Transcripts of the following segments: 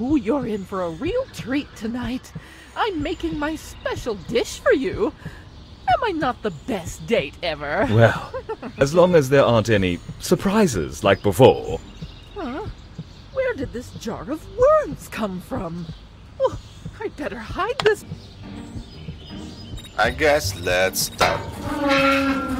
Ooh, you're in for a real treat tonight. I'm making my special dish for you. Am I not the best date ever? Well, as long as there aren't any surprises like before. Huh? Where did this jar of worms come from? Oh, I'd better hide this. I guess let's start.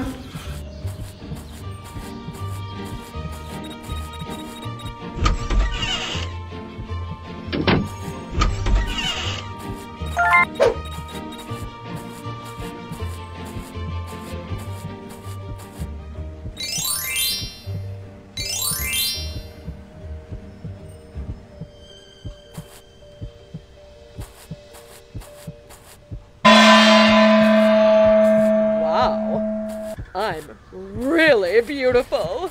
I'm really beautiful.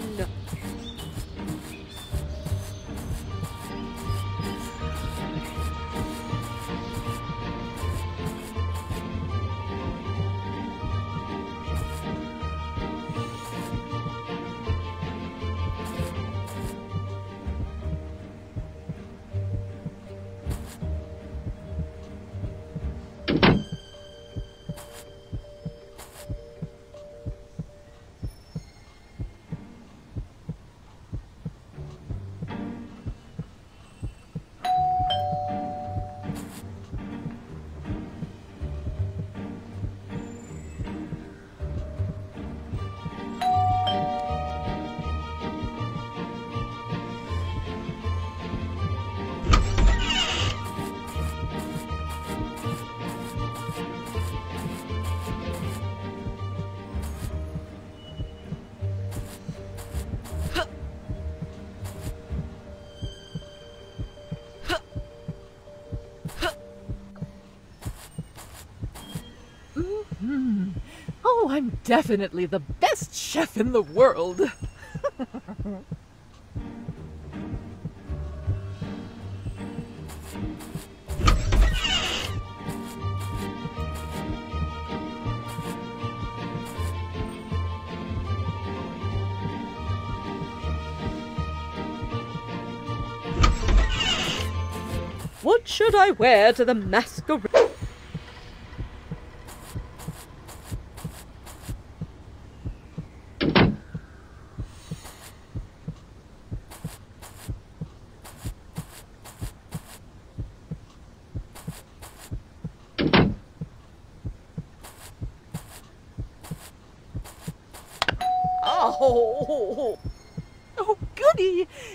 Definitely the best chef in the world. What should I wear to the masquerade?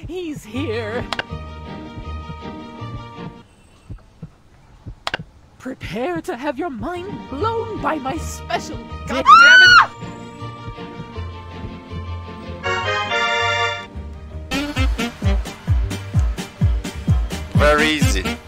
He's here. Prepare to have your mind blown by my special. God damn it! Where is it?